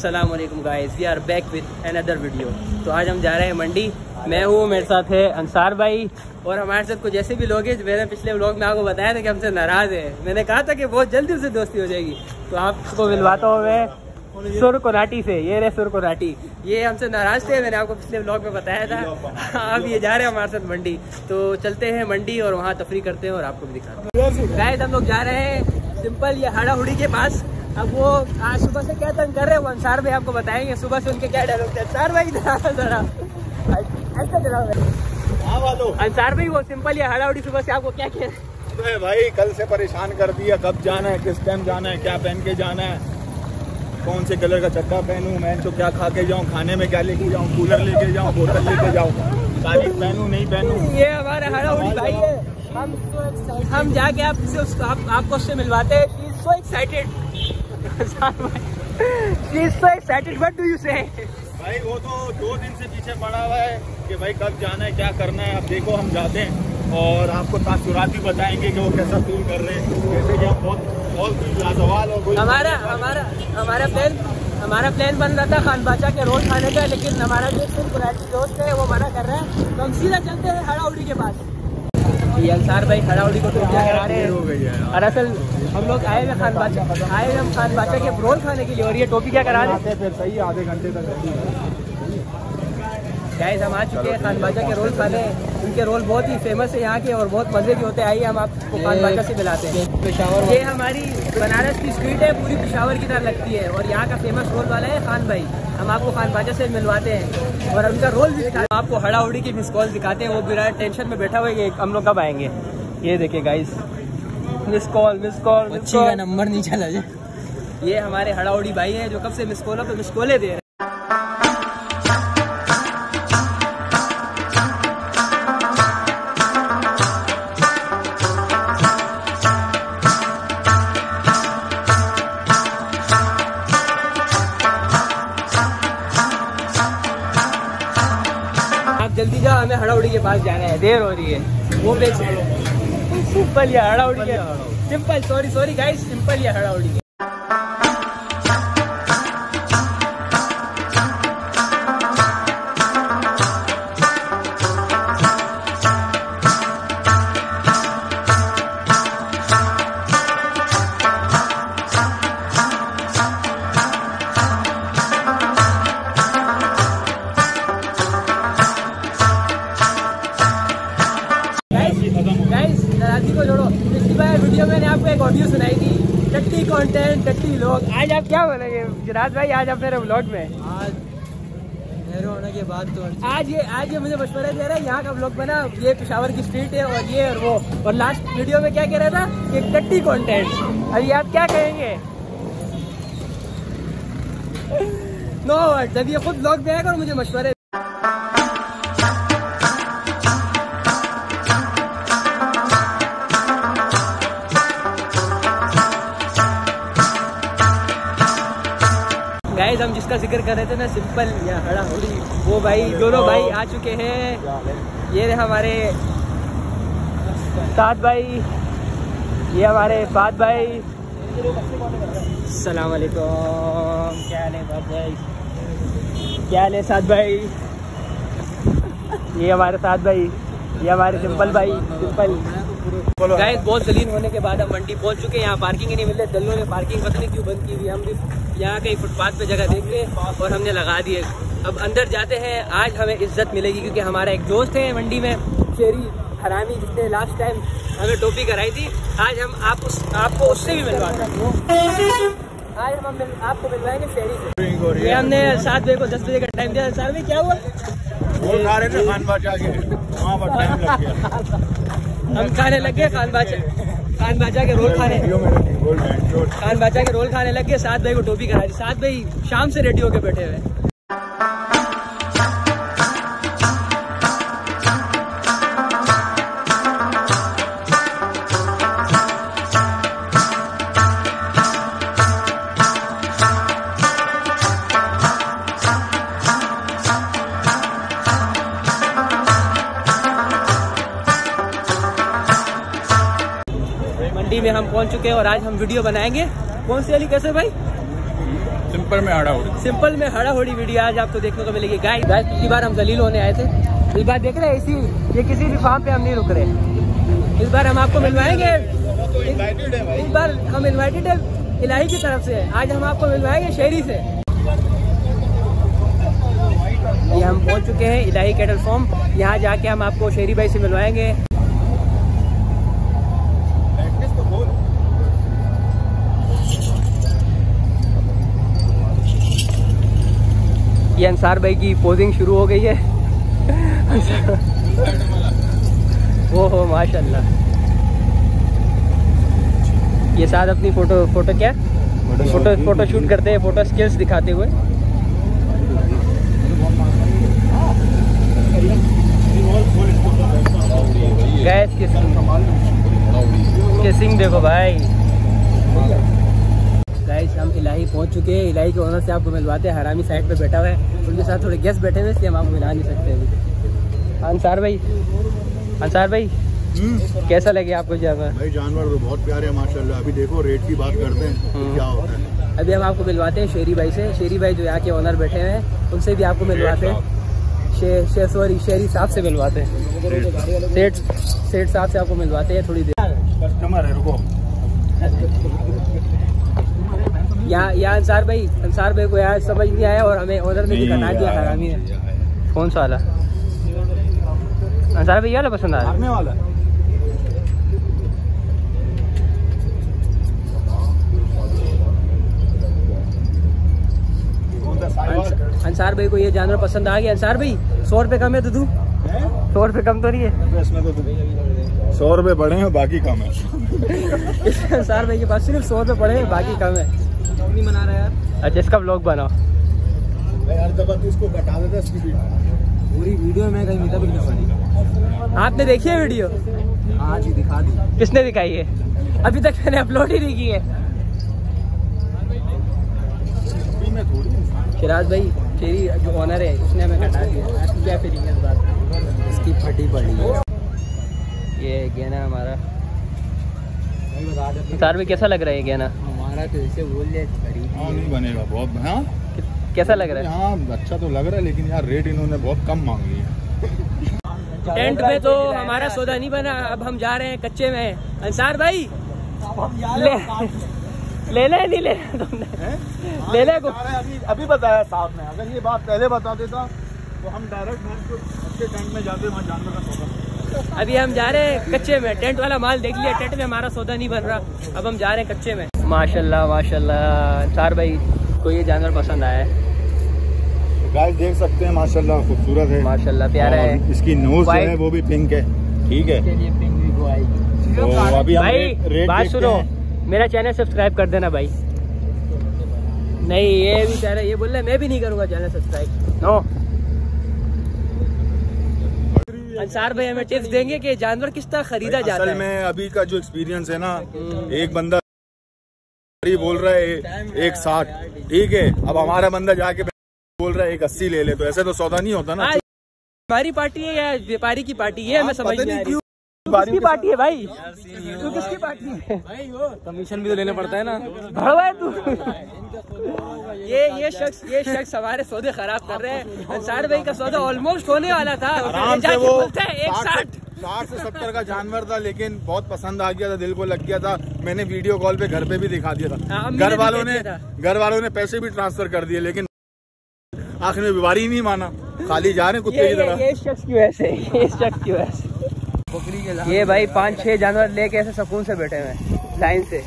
अस्सलाम वालेकुम guys we are back with another video तो आज हम जा रहे हैं मंडी। मैं हूँ, मेरे साथ है अंसार भाई। और हमारे साथ कुछ ऐसे भी लोग हैं जो मैंने पिछले व्लॉग में आपको बताया था कि हमसे नाराज़ है। मैंने कहा था कि बहुत जल्दी उसे दोस्ती हो जाएगी। तो आपको मिलवाता हूँ मैं सुर कोराटी से। ये रहे सुर कोराटी ये हमसे नाराज़ थे, मैंने आपको पिछले व्लॉग में बताया था। अब ये जा रहे हैं हमारे साथ मंडी। तो चलते हैं मंडी और वहाँ तफरी करते हैं और आपको भी दिखाते हैं। गाइस हम लोग जा रहे हैं सिंपल ये हाड़ा हुड़ी के पास। अब वो आज सुबह से क्या तंग कर रहे हैं वो अंसार भाई आपको बताएँगे। सुबह से उनके क्या डायलॉग थे? अंसार भाई जरा ऐसा जरा अंसार भाई वो सिंपल ये हुड़ी सुबह से आपको क्या कह अबे भाई कल से परेशान कर दिया कब जाना है किस टाइम जाना है क्या पहन के जाना है। कौन से कलर का चक्का पहनूं मैं तो क्या खा के जाऊँ खाने में क्या लेके जाऊँ कूलर लेके जाऊँ बोतल लेके जाऊँ। तारीख पहनूं नहीं पहनूं। ये हमारा हरा भाई है? हम हम जाके आपसे आप, आपको उससे मिलवाते हैं। सो एक्साइटेड भाई वो तो दो दिन से पीछे पड़ा हुआ है कि भाई कब जाना है क्या करना है आप देखो हम जाते हैं। और आपको तासुरात भी बताएँगे कि वो कैसा फील कर रहे हैं। जैसे कि हम बहुत बहुत लाजवाल और हमारा हमारा हमारा प्लान हमारा प्लान बन रहा था खान बादशाह के रोल खाने का लेकिन हमारा जो दोस्त है वो मना कर रहा है। तो हम सीधा चलते हैं हड़ाउड़ी के पास। ये अंसार भाई हड़ाउड़ी को तो करा रहे हैं और असल हम लोग आए हुए खान बादशाह। आए हुए हम खान बादशाह के रोल खाने के लिए और ये टोपी क्या करा रहे हैं? फिर सही आधे घंटे तक गाइस हम आ चुके हैं खान बाजा के रोल खाने। उनके रोल बहुत ही फ़ेमस है यहाँ के और बहुत मज़े भी होते हैं। आइए हम आपको खान बादशाह से मिलाते हैं। पेशावर ये हमारी बनारस की स्ट्रीट है पूरी पेशावर की तरह लगती है। और यहाँ का फ़ेमस रोल वाला है खान भाई। हम आपको खान बाजा से मिलवाते हैं। और उनका रोल भी दिखाते हैं आपको हड़ा उड़ी की मिस कॉल दिखाते हैं। वो बिना टेंशन में बैठा हुआ है हम लोग कब आएँगे। ये देखिए guys miss call miss call का नंबर नहीं चला जाए ये हमारे हड़ाउड़ी भाई है जो कब से मिस कॉलों पे मिस कॉलें दे रहे हैं। के पास जाना है देर हो रही है। वो बेच सिंपल या हड़ाउड़ी simple sorry sorry guys simple या हड़ाउड़ी नाराजी को जोड़ो। पिछली बार वीडियो मैंने आपको एक ऑडियो सुनाई थी। टट्टी कंटेंट टट्टी लोग आज आप क्या बोलेंगे गिराज भाई आज आप मेरे ब्लॉग में। आज मेरे होने के बाद तो आज ये आज ये मुझे मशवरा दे रहा है यहाँ का ब्लॉग बना। ये पेशावर की स्ट्रीट है और ये और वो। और लास्ट वीडियो में क्या कह रहा था? कि टट्टी कंटेंट अभी आप क्या कहेंगे? नो जब ये खुद ब्लॉग में आएगा और मुझे मशवरे गाइस हम जिसका ज़िक्र कर रहे थे ना सिंपल या हड़ा हुड़ी, वो भाई, दोनों भाई आ चुके हैं। ये हमारे सात भाई, ये हमारे फात भाई। सलाम क्या हाल भाई? क्या हाल है सात भाई? ये हमारे साथ भाई, ये हमारे सिंपल भाई सिंपल गाइस बहुत जलीन होने के बाद हम मंडी पहुँच चुके हैं। यहाँ पार्किंग ही नहीं मिल रही। दल्लों ने पार्किंग पता नहीं क्यों बंद की हुई हम भी यहाँ कहीं फुटपाथ पे जगह देख रहे और हमने लगा दिए अब अंदर जाते हैं। आज हमें इज़्ज़त मिलेगी क्योंकि हमारा एक दोस्त है मंडी में शेरी हरामी जिसने लास्ट टाइम हमें टोपी कराई थी। आज हम आप उस, आपको उससे भी मिलवाते हैं। आज हम मिल, आपको मिलवाएँगे शेरी से। हमने सात बजे को दस बजे का टाइम दिया। साल में क्या हुआ? वो खा रहे थे खान बादशाह के। वहाँ पर टाइम लग गया। हम खाने लग गए, खान बाजा। खान बाजा के रोल खाने। खान बाजा के रोल खाने लग गए, सात भाई को टोपी करा दी सात भाई शाम से रेडी होके बैठे हुए चुके हैं और आज हम वीडियो बनाएँगे। कौन सी वाली कैसे भाई? सिंपल में हड़ा उड़ी सिंपल में हड़ा होड़ी वीडियो आज आपको देखने को मिलेगी। गाइस गाइस पिछली बार हम जलील होने आए थे। इस बार देख रहे हैं इसी ये किसी भी फार्म पे हम नहीं रुक रहे। इस बार हम आपको मिलवाएँगे। इस बार हम इनवाइटेड है इलाही की तरफ़ से। आज हम आपको मिलवाएँगे शहरी से। ये हम पहुँच चुके हैं इलाही कैटल फॉर्म यहाँ जाके हम आपको शेरी भाई से मिलवाएँगे। ये अंसार भाई की पोजिंग शुरू हो गई है ओ हो माशाल्लाह ये साथ अपनी फ़ोटो फ़ोटो क्या फ़ोटो फ़ोटो शूट करते हैं फ़ोटो स्किल्स दिखाते हुए गैस के किसिंग देखो भाई गाइस हम इलाही पहुँच चुके हैं। इलाही के ओनर से आपको मिलवाते हैं। हरामी साइड पे बैठा हुआ है। उनके साथ थोड़े गेस्ट बैठे हुए इसलिए हम आपको मिला नहीं सकते अभी। अंसार भाई। अंसार भाई कैसा लगे आपको जानवर भाई जानवर तो बहुत प्यारे हैं माशाल्लाह। अभी देखो रेट की बात करते हैं हम्म। क्या होता है। अभी हम आपको मिलवाते हैं शेरी भाई से। शेरी भाई जो यहाँ के ओनर बैठे हुए हैं उनसे भी आपको मिलवाते हैं। शे, शे सॉरी शेरी साहब से मिलवाते हैं। सेठ सेठ साहब से आपको मिलवाते हैं थोड़ी देर। कस्टमर है रुको। यहाँ यहाँ अंसार भाई अंसार भाई को यहाँ समझ नहीं आया और हमें ऑर्डर ने भी कटा दिया हरामी ने कौन सा वाला? अंसार भाई वाला पसंद आ रहा वाला। है अंसार भाई को ये जानवर पसंद आ गया। अंसार भाई सौ रुपये कम है तो तू। सौ रुपये कम तो नहीं है। तो सौ रुपए बढ़े हैं बाकी कम है। अंसार भाई के पास सिर्फ़ सौ रुपये बढ़े हैं बाकी कम है। नहीं मना रहा यार। अच्छा इसका ब्लॉग बनाओ। भाई हर इसको कटा देता इसकी पूरी वीडियो में कहीं मिला भी नहीं आपने देखी है वीडियो आज ही दिखा दी। किसने दिखाई है? अभी तक मैंने अपलोड ही नहीं की है। शिराज भाई तेरी जो ऑनर है उसने हमें कटा दिया। क्या फीलिंग है इस बात इसकी फटी पड़ी है। ये गहना हमारा। भाई बता दे अंसार भाई कैसा लग रहा है गहना? हमारा तो इसे बोल ले हाँ नहीं बनेगा बहुत हाँ? कैसा लग रहा है? हाँ अच्छा तो लग रहा है लेकिन यार रेट इन्होंने बहुत कम मांग लिया टेंट में तो हमारा सौदा नहीं बना अब हम जा रहे हैं कच्चे में। अंसार भाई ले। ले ले नहीं ले तुमने। ले ले को। अभी अभी बताया साहब ने। अगर ये बात पहले बता देता तो हम डायरेक्ट टेंट में जाते वहाँ जानवर का सौदा। अभी हम जा रहे हैं कच्चे में। टेंट वाला माल देख लिया टेंट में हमारा सौदा नहीं बन रहा। अब हम जा रहे हैं कच्चे में। माशाल्लाह माशाल्लाह। अंसार भाई को ये जानवर पसंद आया? है गाइस देख सकते हैं माशाल्लाह खूबसूरत है। माशाल्लाह प्यारा है। इसकी नोज़ जो है वो भी पिंक है। ठीक है। तो अभी भाई बात सुनो। मेरा चैनल सब्सक्राइब कर देना भाई। नहीं ये भी कह रहा है ये बोल रहा है मैं भी नहीं करूँगा चैनल सब्सक्राइब नो अंसार भाई हमें टिप्स देंगे कि जानवर किस तरह खरीदा जाता असल है। में अभी का जो एक्सपीरियंस है ना। एक बंदा बोल रहा है एक साठ। ठीक है अब हमारा बंदा जाके बोल रहा है एक अस्सी ले ले तो ऐसे तो सौदा नहीं होता ना। हमारी पार्टी है या व्यापारी की पार्टी है? मैं समझ नहीं आ नहीं रही। क्यों किसकी पार्टी है भाई? तू किसकी पार्टी है? कमीशन भी तो लेना पड़ता है ना। भड़वा है तू। ये ये शख्स ये शख्स हमारे सौदे खराब कर रहे हैं। अंसार भाई का सौदा ऑलमोस्ट होने वाला था। आराम से वो एक साठ साठ। से- सत्तर का जानवर था लेकिन बहुत पसंद आ गया था दिल को लग गया था। मैंने वीडियो कॉल पे घर पे भी दिखा दिया हाँ, था घर वालों ने घर वालों ने पैसे भी ट्रांसफ़र कर दिए लेकिन आखिर में बीमारी नहीं माना। खाली जा रहे हैं कुत्ते की तरह। ये शख्स की वजह से ये शख्स की वजह से ये भाई पाँच छह जानवर लेके ऐसे सुकून से बैठे हुए लाइन से।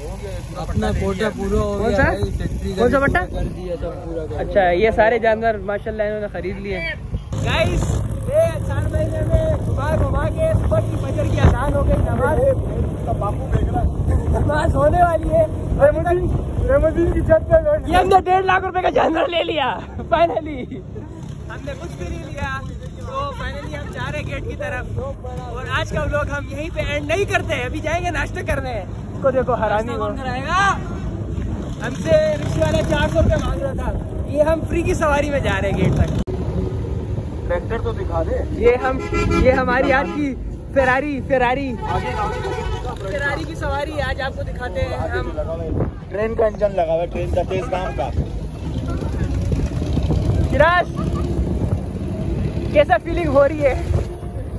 अपना कोटा पूरा हो कौन गया सा? कौन सा बट्टा? कर दिया सब पूरा अच्छा ये सारे जानवर माशाल्लाह इन्होंने खरीद लिए। गाइस ये अंसार भाई ने घुमा घुमा के सुबह की फजर की अजान हो गई नमाज़। बापू नमाज़ होने वाली है। की छत पे ये हमने डेढ़ लाख रुपए का जानवर ले लिया फाइनली हमने कुछ भी नहीं लिया तो फाइनली हम जा रहे गेट की तरफ़। और आज का व्लॉग हम यहीं पे एंड नहीं करते हैं अभी जाएँगे नाश्ता करने। इसको देखो हरानी कराएगा हमसे रिक्शे वाला चार सौ रुपये मांग रहा था। ये हम फ्री की सवारी में जा रहे हैं गेट तक। ट्रैक्टर तो दिखा दे। ये हम ये हमारी आज की फेरारी फेरारी फेरारी की सवारी आज आपको दिखाते हैं हम। ट्रेन का इंजन लगा हुआ ट्रेन का तेज दाम का। कैसा फीलिंग हो रही है?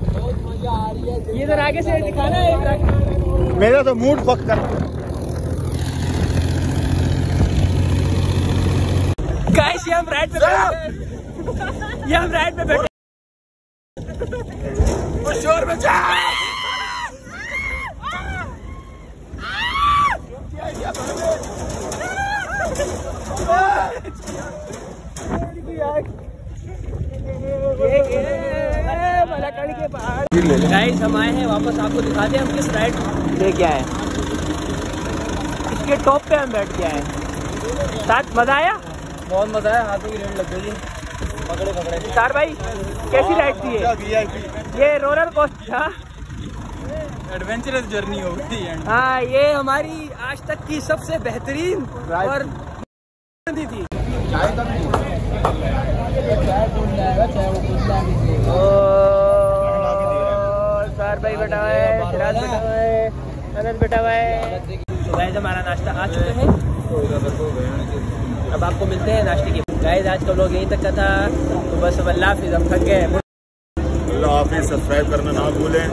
बहुत मज़ा आ रही है। ये इधर आगे से दिखाना है मेरा तो मूड फक कर गाइस हम राइड पे ये हम राइड पे बैठे शोर में जा। गाइस हम आए हैं वापस आपको दिखाते हैं हम किस राइड क्या है। इसके टॉप पे हम बैठ गए हैं। साथ मज़ा आया? बहुत मज़ा आया हाथों की रेड लग गई। पकड़े पकड़े। निसार भाई कैसी राइड थी ये? ये रोलर कोस्टर था। एडवेंचरस जर्नी हो गई हाँ। ये हमारी आज तक की सबसे बेहतरीन और थी। सर भाई बैठा है सिराज बैठा है। अनंत बैठा हुआ है तो गाइस हमारा नाश्ता आ चुका है। अब आपको मिलते हैं नाश्ते के। गाइस आज का लोग यहीं तक का था। तो बस अब अल्लाह हाफिज़ हम थक गए अल्लाह हाफिज सब्सक्राइब करना ना भूलें।